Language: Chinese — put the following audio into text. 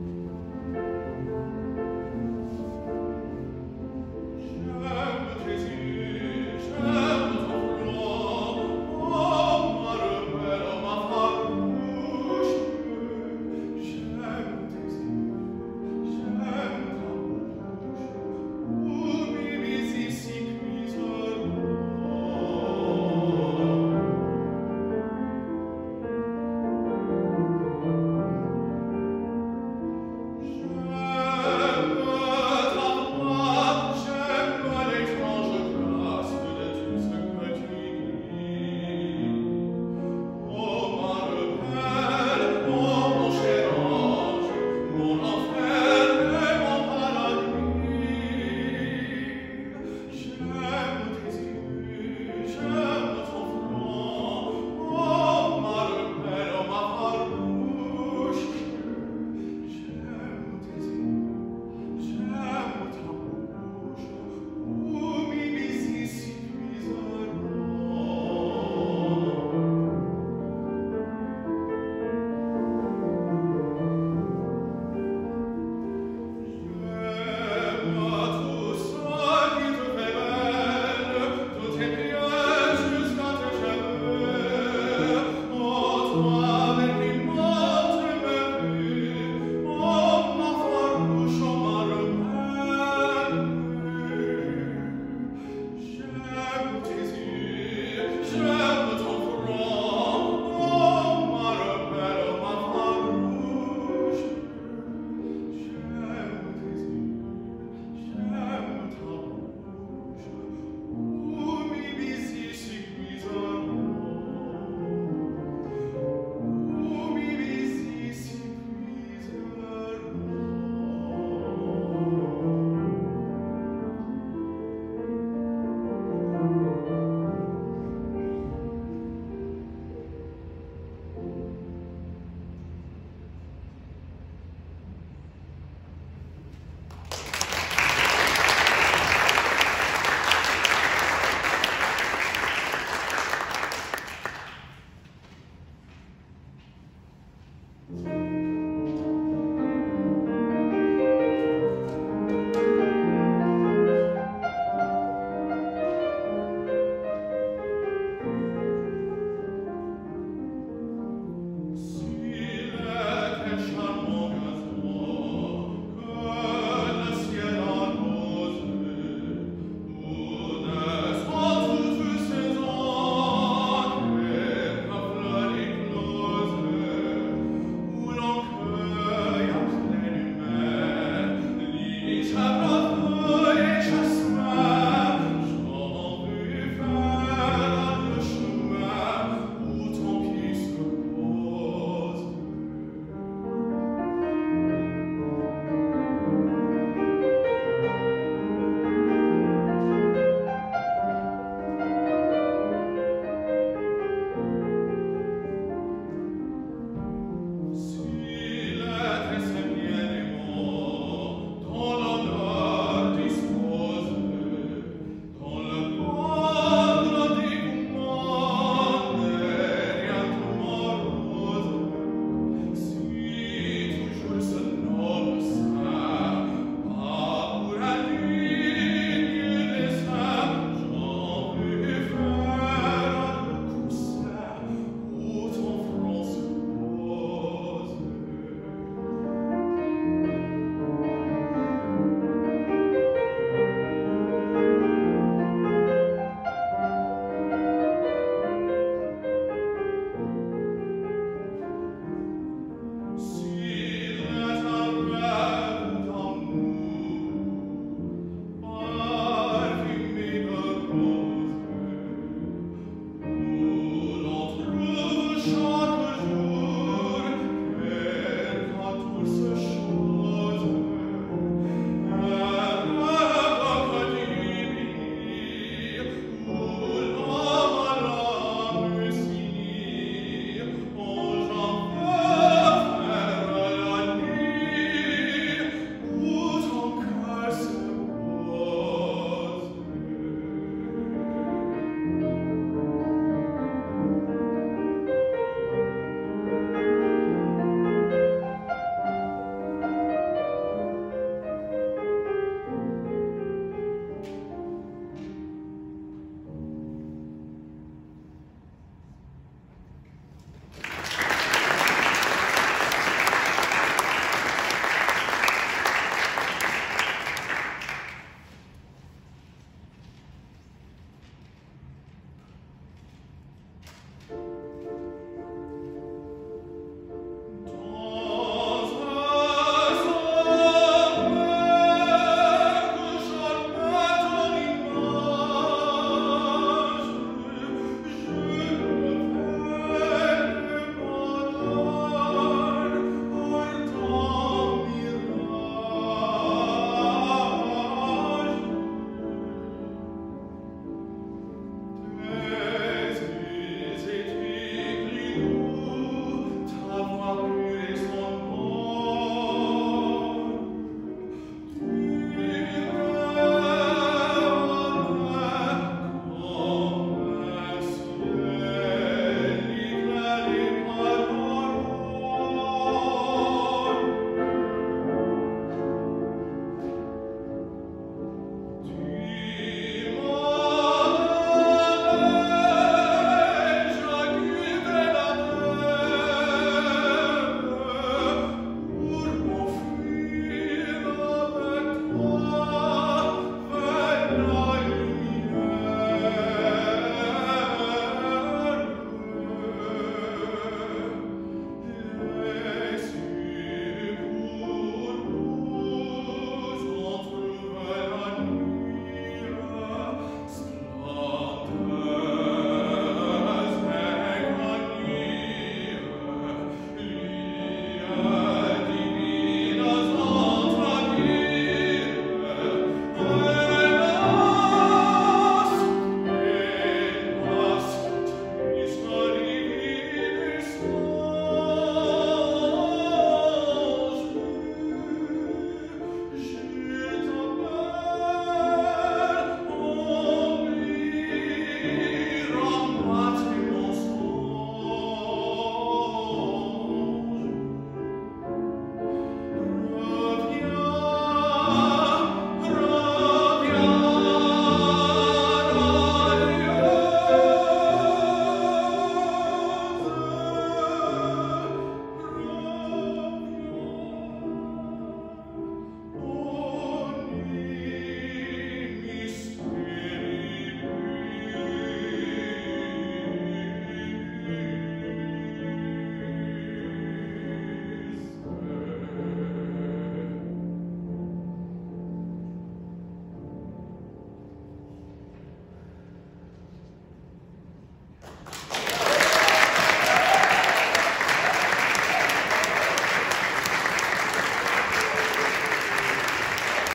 嗯。